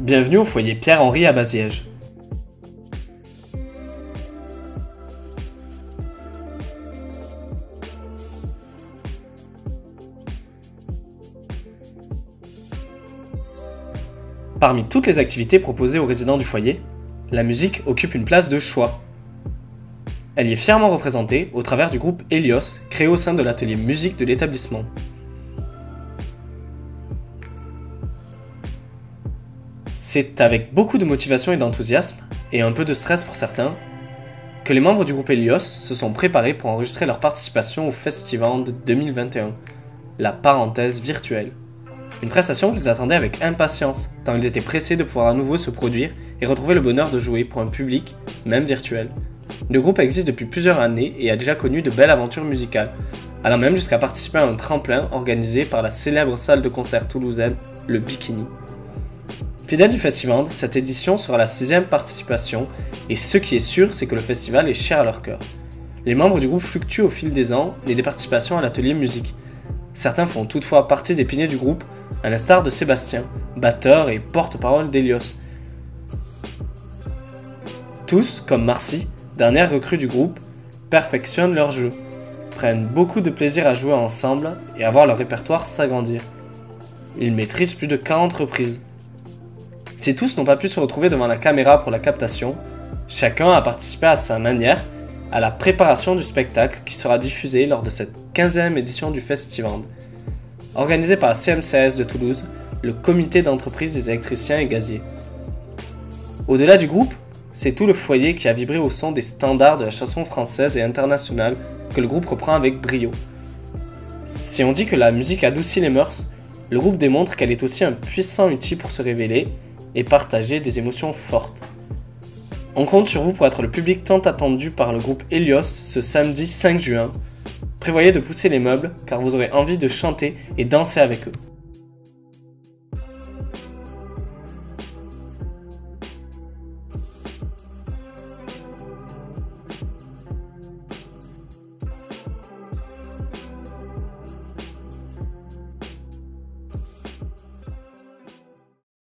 Bienvenue au foyer Pierre-Henri à Baziège. Parmi toutes les activités proposées aux résidents du foyer, la musique occupe une place de choix. Elle y est fièrement représentée au travers du groupe Helios, créé au sein de l'atelier musique de l'établissement. C'est avec beaucoup de motivation et d'enthousiasme, et un peu de stress pour certains, que les membres du groupe Helios se sont préparés pour enregistrer leur participation au Festivand 2021, la parenthèse virtuelle. Une prestation qu'ils attendaient avec impatience, tant ils étaient pressés de pouvoir à nouveau se produire et retrouver le bonheur de jouer pour un public, même virtuel. Le groupe existe depuis plusieurs années et a déjà connu de belles aventures musicales, allant même jusqu'à participer à un tremplin organisé par la célèbre salle de concert toulousaine, le Bikini. Fidèle du festival, cette édition sera la sixième participation, et ce qui est sûr, c'est que le festival est cher à leur cœur. Les membres du groupe fluctuent au fil des ans et des participations à l'atelier musique. Certains font toutefois partie des piliers du groupe, à l'instar de Sébastien, batteur et porte-parole d'Elios. Tous, comme Marcy, dernière recrue du groupe, perfectionnent leur jeu, prennent beaucoup de plaisir à jouer ensemble et à voir leur répertoire s'agrandir. Ils maîtrisent plus de 40 reprises. Si tous n'ont pas pu se retrouver devant la caméra pour la captation, chacun a participé à sa manière à la préparation du spectacle qui sera diffusé lors de cette 15e édition du Festival organisé par la CMCS de Toulouse, le comité d'entreprise des électriciens et gaziers. Au-delà du groupe, c'est tout le foyer qui a vibré au son des standards de la chanson française et internationale que le groupe reprend avec brio. Si on dit que la musique adoucit les mœurs, le groupe démontre qu'elle est aussi un puissant outil pour se révéler et partager des émotions fortes. On compte sur vous pour être le public tant attendu par le groupe Helios ce samedi 5 juin Prévoyez de pousser les meubles car vous aurez envie de chanter et danser avec eux.